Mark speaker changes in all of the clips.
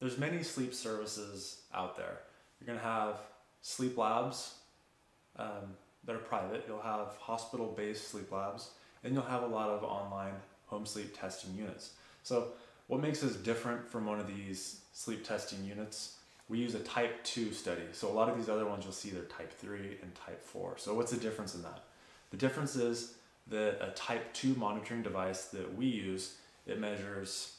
Speaker 1: There's many sleep services out there. You're going to have sleep labs um, that are private. You'll have hospital-based sleep labs, and you'll have a lot of online home sleep testing units. So what makes us different from one of these sleep testing units? We use a type 2 study. So a lot of these other ones you'll see they're type 3 and type 4. So what's the difference in that? The difference is that a type 2 monitoring device that we use, it measures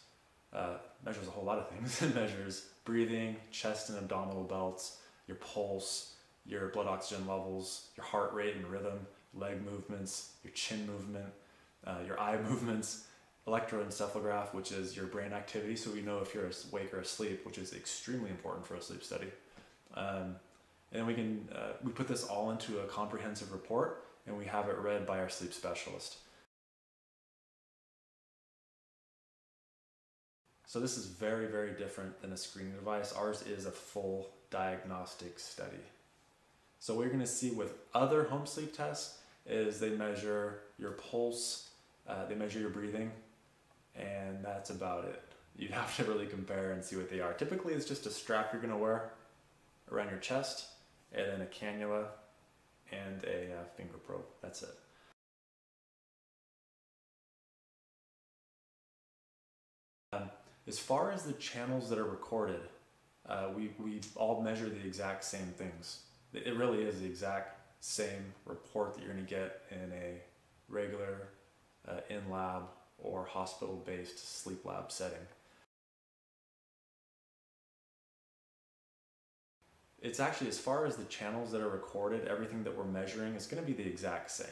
Speaker 1: uh, measures a whole lot of things. it measures breathing, chest and abdominal belts, your pulse, your blood oxygen levels, your heart rate and rhythm, leg movements, your chin movement, uh, your eye movements, electroencephalograph, which is your brain activity, so we know if you're awake or asleep, which is extremely important for a sleep study. Um, and we can uh, we put this all into a comprehensive report, and we have it read by our sleep specialist. So this is very, very different than a screening device. Ours is a full diagnostic study. So what you're gonna see with other home sleep tests is they measure your pulse, uh, they measure your breathing, and that's about it. You'd have to really compare and see what they are. Typically it's just a strap you're gonna wear around your chest, and then a cannula and a uh, finger probe, that's it. As far as the channels that are recorded, uh, we, we all measure the exact same things. It really is the exact same report that you're going to get in a regular uh, in-lab or hospital-based sleep lab setting. It's actually, as far as the channels that are recorded, everything that we're measuring is going to be the exact same.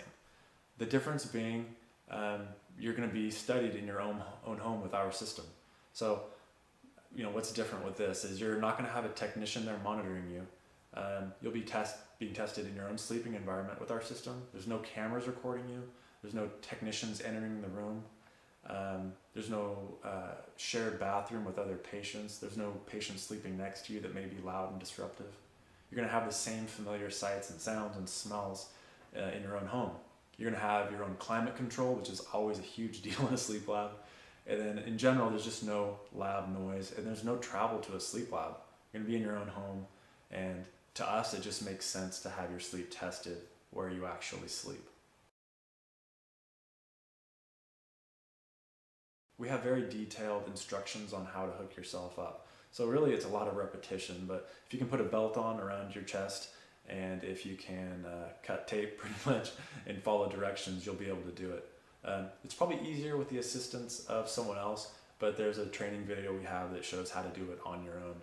Speaker 1: The difference being um, you're going to be studied in your own, own home with our system. So, you know, what's different with this is you're not going to have a technician there monitoring you. Um, you'll be test, being tested in your own sleeping environment with our system. There's no cameras recording you. There's no technicians entering the room. Um, there's no uh, shared bathroom with other patients. There's no patient sleeping next to you that may be loud and disruptive. You're going to have the same familiar sights and sounds and smells uh, in your own home. You're going to have your own climate control, which is always a huge deal in a sleep lab. And then in general, there's just no lab noise and there's no travel to a sleep lab. You're gonna be in your own home. And to us, it just makes sense to have your sleep tested where you actually sleep. We have very detailed instructions on how to hook yourself up. So really it's a lot of repetition, but if you can put a belt on around your chest and if you can uh, cut tape pretty much and follow directions, you'll be able to do it. Um, it's probably easier with the assistance of someone else, but there's a training video we have that shows how to do it on your own.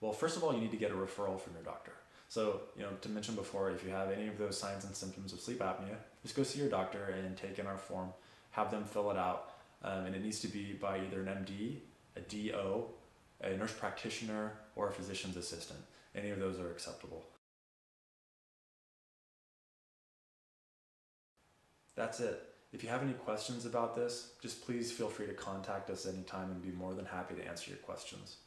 Speaker 1: Well, first of all, you need to get a referral from your doctor. So, you know, to mention before, if you have any of those signs and symptoms of sleep apnea, just go see your doctor and take in our form, have them fill it out, um, and it needs to be by either an MD, a DO, a nurse practitioner, or a physician's assistant. Any of those are acceptable. That's it. If you have any questions about this, just please feel free to contact us anytime and be more than happy to answer your questions.